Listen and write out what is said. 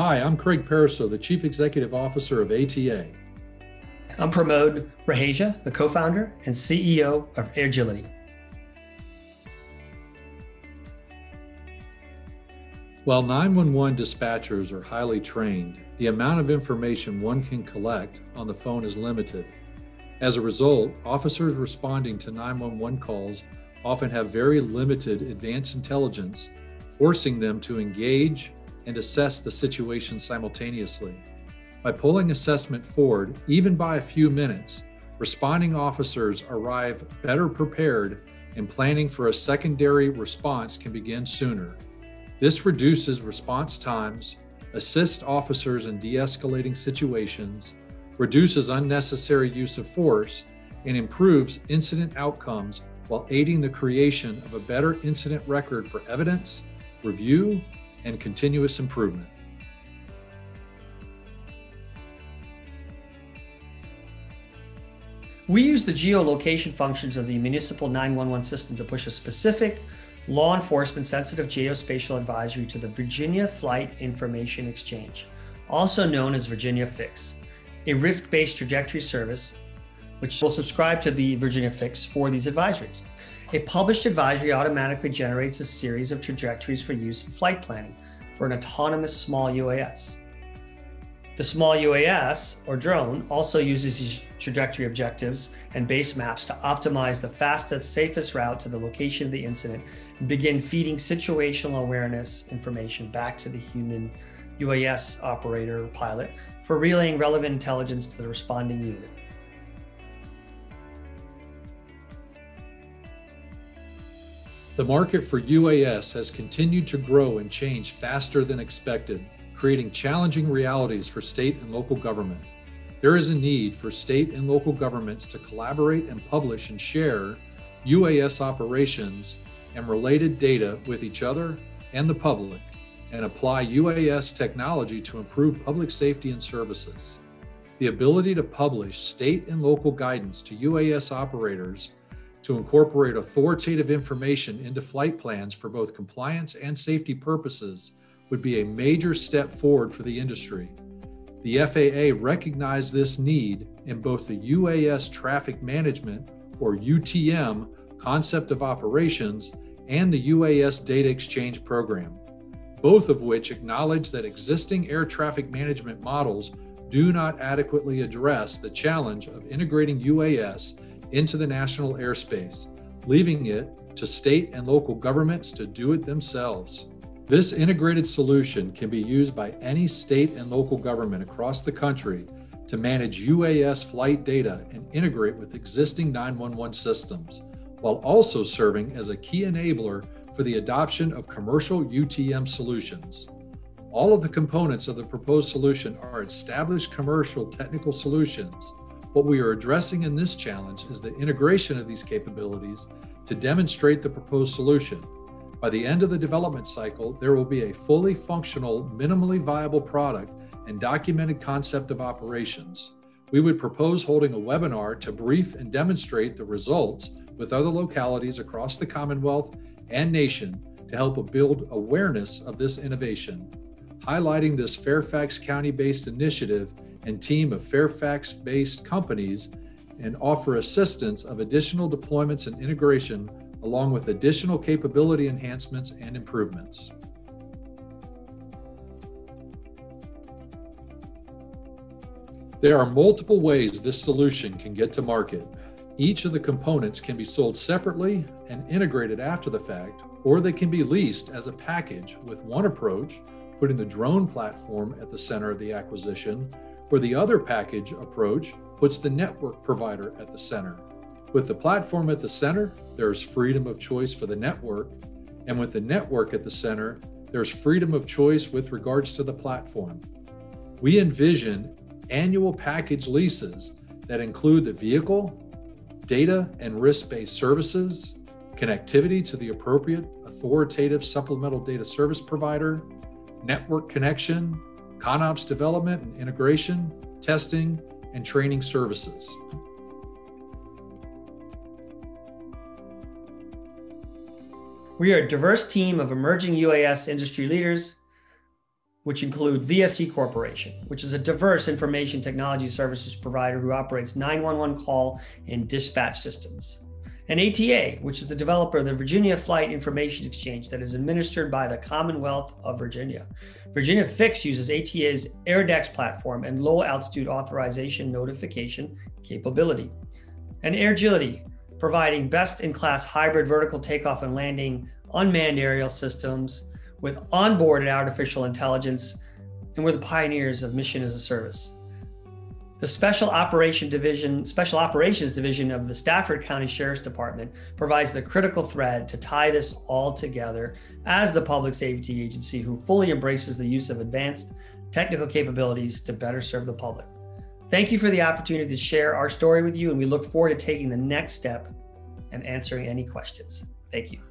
Hi, I'm Craig Pariseau, the Chief Executive Officer of ATA. I'm Pramod Raheja, the co founder and CEO of Airgility. While 911 dispatchers are highly trained, the amount of information one can collect on the phone is limited. As a result, officers responding to 911 calls often have very limited advanced intelligence, forcing them to engage and assess the situation simultaneously. By pulling assessment forward, even by a few minutes, responding officers arrive better prepared and planning for a secondary response can begin sooner. This reduces response times, assists officers in de escalating situations, reduces unnecessary use of force, and improves incident outcomes while aiding the creation of a better incident record for evidence, review, and continuous improvement. We use the geolocation functions of the municipal 911 system to push a specific law enforcement sensitive geospatial advisory to the Virginia Flight Information Exchange, also known as Virginia Fix, a risk based trajectory service which will subscribe to the Virginia Fix for these advisories. A published advisory automatically generates a series of trajectories for use in flight planning for an autonomous small UAS. The small UAS or drone also uses these trajectory objectives and base maps to optimize the fastest, safest route to the location of the incident and begin feeding situational awareness information back to the human UAS operator or pilot for relaying relevant intelligence to the responding unit. The market for UAS has continued to grow and change faster than expected, creating challenging realities for state and local government. There is a need for state and local governments to collaborate and publish and share UAS operations and related data with each other and the public, and apply UAS technology to improve public safety and services. The ability to publish state and local guidance to UAS operators to incorporate authoritative information into flight plans for both compliance and safety purposes would be a major step forward for the industry. The FAA recognized this need in both the UAS traffic management or UTM concept of operations and the UAS data exchange program, both of which acknowledge that existing air traffic management models do not adequately address the challenge of integrating UAS into the national airspace, leaving it to state and local governments to do it themselves. This integrated solution can be used by any state and local government across the country to manage UAS flight data and integrate with existing 911 systems, while also serving as a key enabler for the adoption of commercial UTM solutions. All of the components of the proposed solution are established commercial technical solutions what we are addressing in this challenge is the integration of these capabilities to demonstrate the proposed solution. By the end of the development cycle, there will be a fully functional, minimally viable product and documented concept of operations. We would propose holding a webinar to brief and demonstrate the results with other localities across the Commonwealth and nation to help build awareness of this innovation. Highlighting this Fairfax County based initiative and team of Fairfax based companies and offer assistance of additional deployments and integration along with additional capability enhancements and improvements. There are multiple ways this solution can get to market. Each of the components can be sold separately and integrated after the fact, or they can be leased as a package with one approach, putting the drone platform at the center of the acquisition where the other package approach puts the network provider at the center. With the platform at the center, there's freedom of choice for the network. And with the network at the center, there's freedom of choice with regards to the platform. We envision annual package leases that include the vehicle, data and risk based services, connectivity to the appropriate authoritative supplemental data service provider, network connection, ConOps development and integration, testing, and training services. We are a diverse team of emerging UAS industry leaders which include VSE Corporation, which is a diverse information technology services provider who operates 911 call and dispatch systems. And ATA, which is the developer of the Virginia Flight Information Exchange that is administered by the Commonwealth of Virginia. Virginia Fix uses ATA's AirDex platform and low altitude authorization notification capability. And Airgility, providing best in class hybrid vertical takeoff and landing unmanned aerial systems with onboarded artificial intelligence, and we're the pioneers of mission as a service. The Special Operation Division, Special Operations Division of the Stafford County Sheriff's Department provides the critical thread to tie this all together as the public safety agency who fully embraces the use of advanced technical capabilities to better serve the public. Thank you for the opportunity to share our story with you, and we look forward to taking the next step and answering any questions. Thank you.